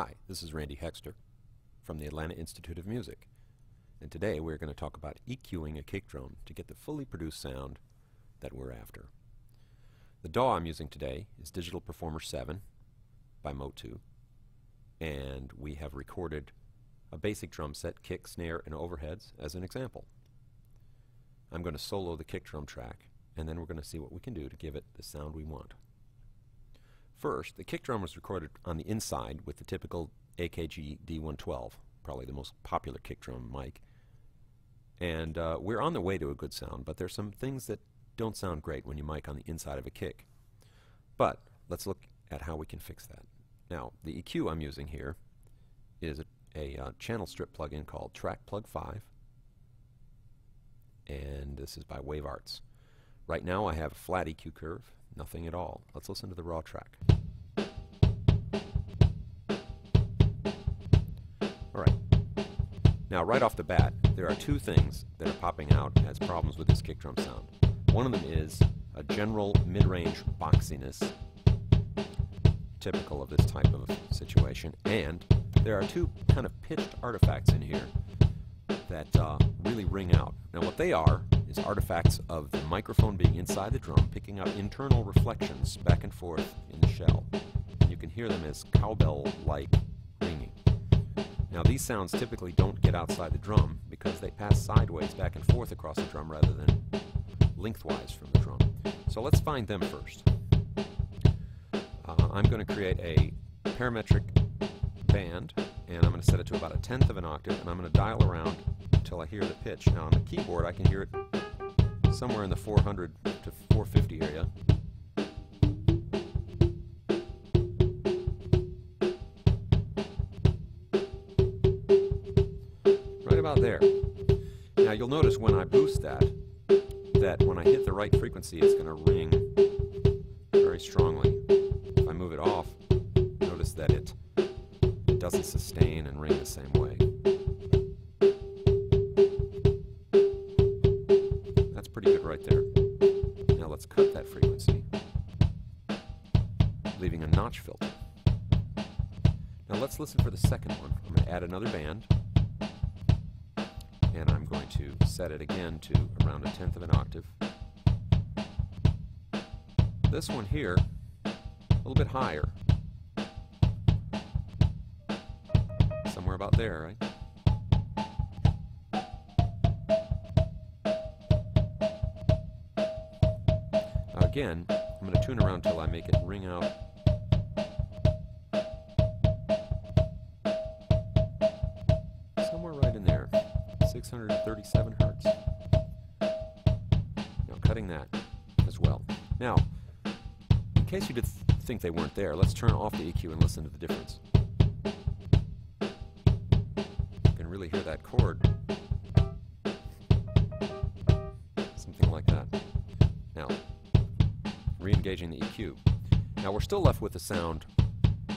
Hi, this is Randy Hexter from the Atlanta Institute of Music, and today we're going to talk about EQing a kick drum to get the fully produced sound that we're after. The DAW I'm using today is Digital Performer 7 by Motu, and we have recorded a basic drum set, kick, snare, and overheads as an example. I'm going to solo the kick drum track, and then we're going to see what we can do to give it the sound we want. First, the kick drum was recorded on the inside with the typical AKG D112, probably the most popular kick drum mic. And uh, we're on the way to a good sound, but there's some things that don't sound great when you mic on the inside of a kick. But let's look at how we can fix that. Now, the EQ I'm using here is a, a uh, channel strip plugin called Track Plug 5, and this is by Wave Arts. Right now I have a flat EQ curve, nothing at all. Let's listen to the raw track. Alright. Now right off the bat, there are two things that are popping out as problems with this kick drum sound. One of them is a general mid-range boxiness, typical of this type of situation, and there are two kind of pitched artifacts in here that uh, really ring out. Now what they are is artifacts of the microphone being inside the drum, picking up internal reflections back and forth in the shell. And you can hear them as cowbell-like ringing. Now these sounds typically don't get outside the drum because they pass sideways back and forth across the drum rather than lengthwise from the drum. So let's find them first. Uh, I'm going to create a parametric band and I'm going to set it to about a tenth of an octave and I'm going to dial around until I hear the pitch. Now on the keyboard I can hear it somewhere in the 400 to 450 area. Right about there. Now you'll notice when I boost that, that when I hit the right frequency it's going to ring very strongly. If I move it off, notice that it, it doesn't sustain and ring the same way. Good right there. Now let's cut that frequency, leaving a notch filter. Now let's listen for the second one. I'm going to add another band, and I'm going to set it again to around a tenth of an octave. This one here, a little bit higher. Somewhere about there, right? Again, I'm going to tune around until I make it ring out. Somewhere right in there, 637 hertz. Now cutting that as well. Now, in case you did th think they weren't there, let's turn off the EQ and listen to the difference. You can really hear that chord. Re-engaging the EQ. Now we're still left with the sound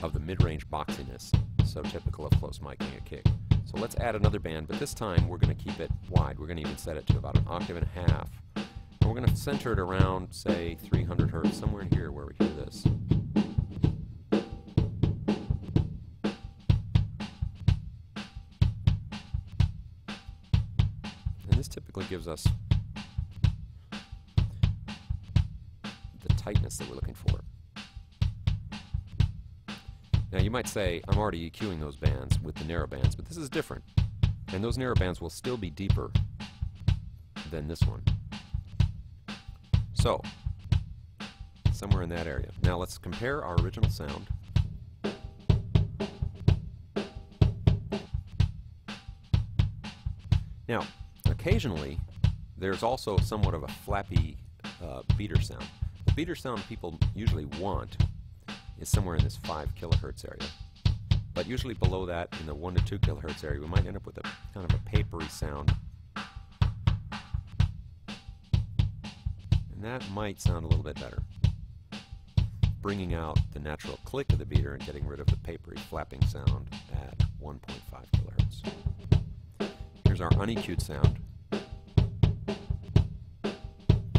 of the mid-range boxiness, so typical of close miking a kick. So let's add another band, but this time we're going to keep it wide. We're going to even set it to about an octave and a half. And we're going to center it around, say, 300 hertz, somewhere in here where we hear this. And this typically gives us tightness that we're looking for. Now you might say, I'm already EQing those bands with the narrow bands, but this is different. And those narrow bands will still be deeper than this one. So, somewhere in that area. Now let's compare our original sound. Now, occasionally, there's also somewhat of a flappy uh, beater sound. The beater sound people usually want is somewhere in this 5 kilohertz area. But usually below that, in the 1 to 2 kilohertz area, we might end up with a kind of a papery sound. And that might sound a little bit better. Bringing out the natural click of the beater and getting rid of the papery flapping sound at 1.5 kilohertz. Here's our uneq'd sound.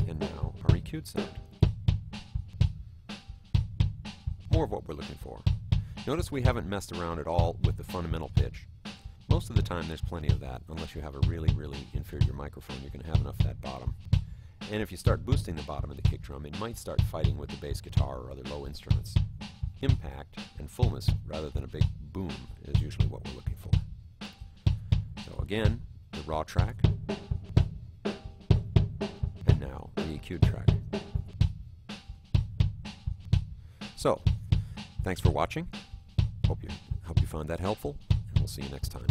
And now our EQ'd sound. More of what we're looking for. Notice we haven't messed around at all with the fundamental pitch. Most of the time there's plenty of that, unless you have a really, really inferior microphone, you're going to have enough of that bottom. And if you start boosting the bottom of the kick drum, it might start fighting with the bass guitar or other low instruments. Impact and fullness, rather than a big boom, is usually what we're looking for. So again, the raw track, and now the EQ'd track. So, thanks for watching. Hope you hope you found that helpful, and we'll see you next time.